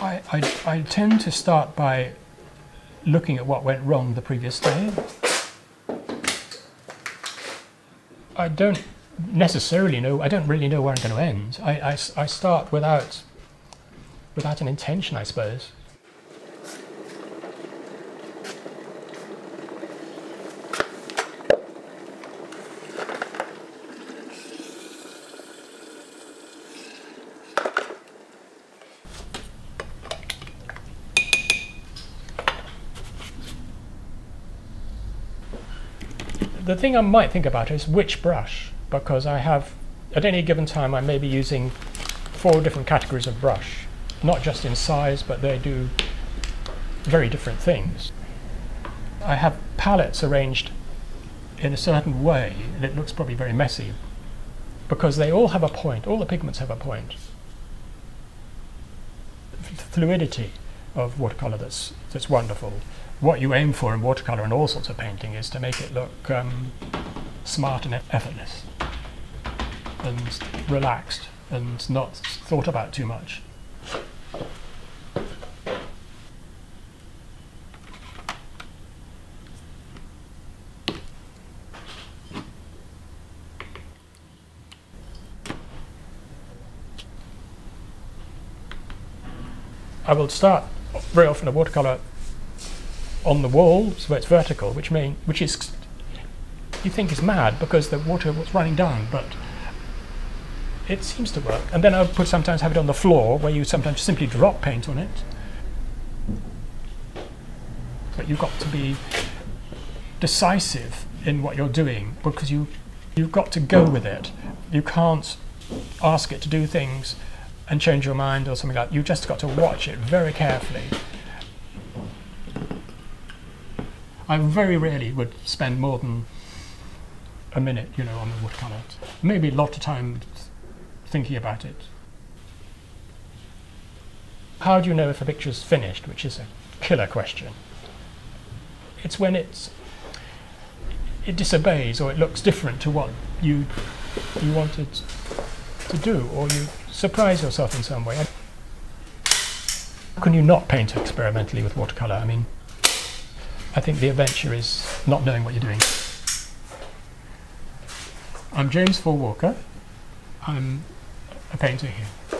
I, I, I tend to start by looking at what went wrong the previous day. I don't necessarily know, I don't really know where I'm going to end. I, I, I start without, without an intention, I suppose. The thing I might think about is which brush, because I have, at any given time, I may be using four different categories of brush, not just in size, but they do very different things. I have palettes arranged in a certain way, and it looks probably very messy, because they all have a point, all the pigments have a point. F fluidity of watercolor that's, that's wonderful what you aim for in watercolor and all sorts of painting is to make it look um, smart and effortless and relaxed and not thought about too much. I will start very often a watercolor on the wall, so it's vertical, which mean which is you think is mad because the water was running down, but it seems to work. And then I would sometimes have it on the floor, where you sometimes simply drop paint on it. But you've got to be decisive in what you're doing because you you've got to go with it. You can't ask it to do things and change your mind or something like that. You've just got to watch it very carefully I very rarely would spend more than a minute, you know, on the watercolor. Maybe a lot of time thinking about it. How do you know if a picture is finished, which is a killer question? It's when it's it disobeys or it looks different to what you you wanted to do, or you surprise yourself in some way. How can you not paint experimentally with watercolor? I mean, I think the adventure is not knowing what you're doing. I'm James Faure Walker. I'm a painter here.